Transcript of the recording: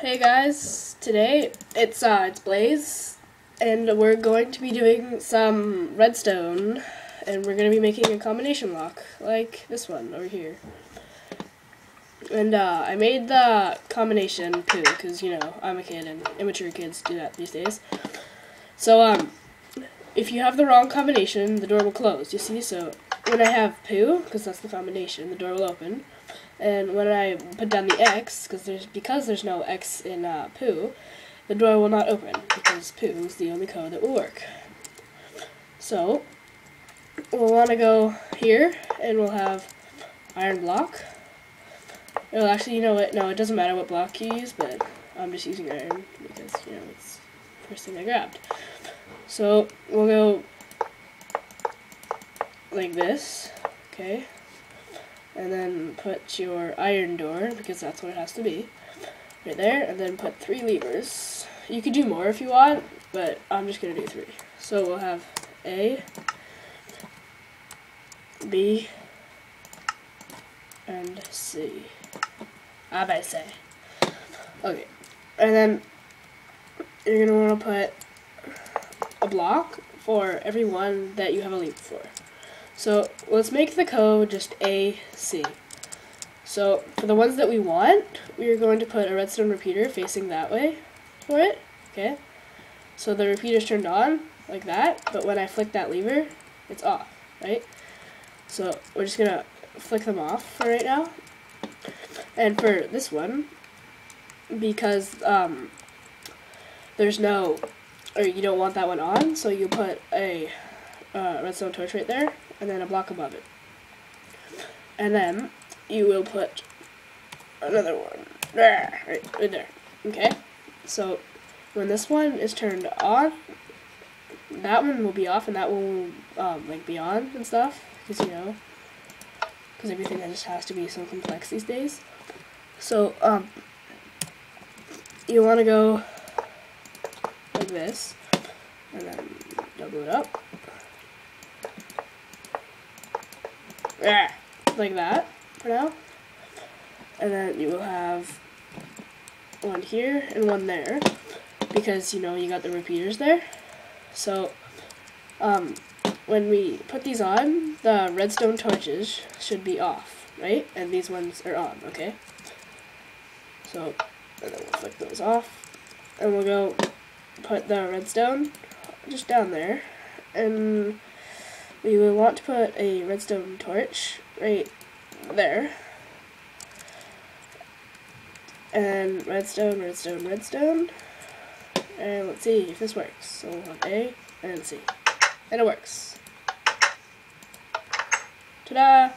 Hey guys, today it's uh it's Blaze and we're going to be doing some redstone and we're going to be making a combination lock like this one over here. And uh, I made the combination poo because you know I'm a kid and immature kids do that these days. So um if you have the wrong combination the door will close. You see so when I have poo because that's the combination the door will open. And when I put down the X, because there's because there's no X in uh, poo, the door will not open because poo is the only code that will work. So we'll want to go here, and we'll have iron block. Well, actually, you know what? No, it doesn't matter what block you use, but I'm just using iron because you know it's the first thing I grabbed. So we'll go like this, okay and then put your iron door, because that's what it has to be, right there, and then put three levers. You could do more if you want, but I'm just going to do three. So we'll have A, B, and C. I say. Okay, and then you're going to want to put a block for every one that you have a lever for. So let's make the code just AC. So for the ones that we want, we are going to put a redstone repeater facing that way for it. Okay. So the repeater's turned on like that, but when I flick that lever, it's off, right? So we're just gonna flick them off for right now. And for this one, because um, there's no, or you don't want that one on, so you put a uh, redstone torch right there, and then a block above it. And then you will put another one there, right, right there. Okay? So when this one is turned on, that one will be off and that one will um, like be on and stuff. Because, you know, because everything just has to be so complex these days. So, um, you want to go like this, and then double it up. Like that for now. And then you will have one here and one there because you know you got the repeaters there. So um, when we put these on, the redstone torches should be off, right? And these ones are on, okay? So and then we'll flick those off and we'll go put the redstone just down there and we will want to put a redstone torch right there. And redstone, redstone, redstone. And let's see if this works. So we'll have A and C. And it works. Ta-da!